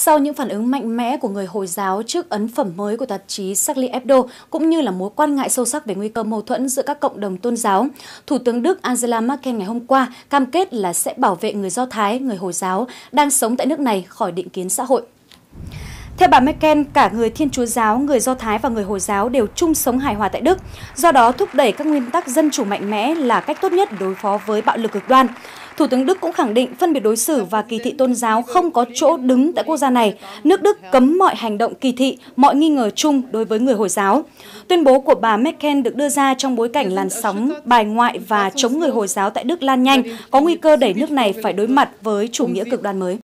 Sau những phản ứng mạnh mẽ của người Hồi giáo trước ấn phẩm mới của tạp chí Charlie Hebdo, cũng như là mối quan ngại sâu sắc về nguy cơ mâu thuẫn giữa các cộng đồng tôn giáo, Thủ tướng Đức Angela Merkel ngày hôm qua cam kết là sẽ bảo vệ người Do Thái, người Hồi giáo đang sống tại nước này khỏi định kiến xã hội. Theo bà Merkel, cả người Thiên Chúa giáo, người Do Thái và người Hồi giáo đều chung sống hài hòa tại Đức. Do đó, thúc đẩy các nguyên tắc dân chủ mạnh mẽ là cách tốt nhất đối phó với bạo lực cực đoan. Thủ tướng Đức cũng khẳng định phân biệt đối xử và kỳ thị tôn giáo không có chỗ đứng tại quốc gia này. Nước Đức cấm mọi hành động kỳ thị, mọi nghi ngờ chung đối với người Hồi giáo. Tuyên bố của bà Merkel được đưa ra trong bối cảnh làn sóng bài ngoại và chống người Hồi giáo tại Đức lan nhanh, có nguy cơ đẩy nước này phải đối mặt với chủ nghĩa cực đoan mới.